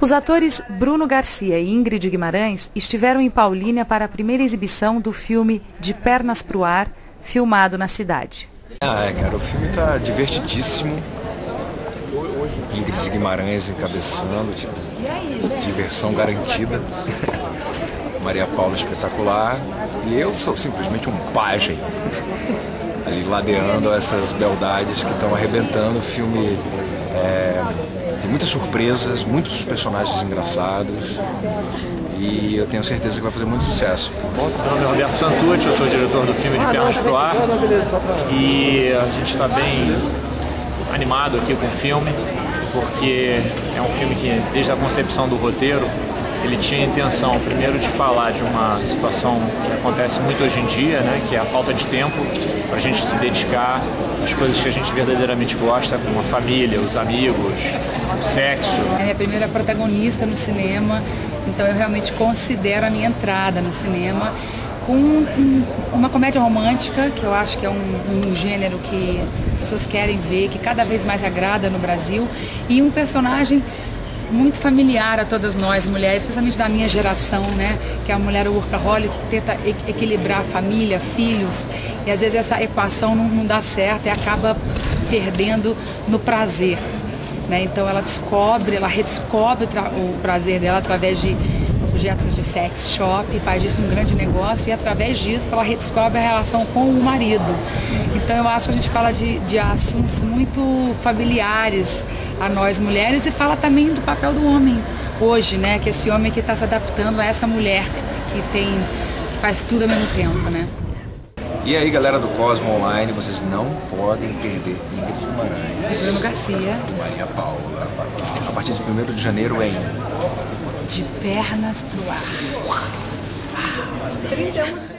Os atores Bruno Garcia e Ingrid Guimarães estiveram em Paulínia para a primeira exibição do filme De Pernas pro Ar, filmado na cidade. Ah, é, cara, o filme tá divertidíssimo. Ingrid Guimarães encabeçando, tipo, diversão garantida. Maria Paula espetacular. E eu sou simplesmente um pajem. Ali ladeando essas beldades que estão arrebentando. O filme é, muitas surpresas, muitos personagens engraçados. E eu tenho certeza que vai fazer muito sucesso. Meu nome é Roberto Santucci, eu sou diretor do filme de Pernas pro Ar. E a gente está bem animado aqui com o filme, porque é um filme que, desde a concepção do roteiro, ele tinha a intenção, primeiro, de falar de uma situação que acontece muito hoje em dia, né, que é a falta de tempo para a gente se dedicar às coisas que a gente verdadeiramente gosta, como a família, os amigos, o sexo. É a minha primeira protagonista no cinema, então eu realmente considero a minha entrada no cinema com um, uma comédia romântica, que eu acho que é um, um, gênero que as pessoas querem ver, que cada vez mais agrada no Brasil, e um personagem muito familiar a todas nós mulheres, especialmente da minha geração, né? Que é a mulher workaholic que tenta equilibrar família, filhos, e às vezes essa equação não, não dá certo e acaba perdendo no prazer. Né? Então ela descobre, ela redescobre o prazer dela através de objetos de sex shop, faz disso um grande negócio e através disso ela redescobre a relação com o marido. Então eu acho que a gente fala de, de assuntos muito familiares a nós mulheres e fala também do papel do homem hoje, né? Que esse homem que está se adaptando a essa mulher que tem, que faz tudo ao mesmo tempo, né? E aí, galera do Cosmo Online, vocês não podem perder Ingrid Guimarães. Bruno Garcia. Maria Paula. A partir de 1 de janeiro em De Pernas pro Ar. 31 de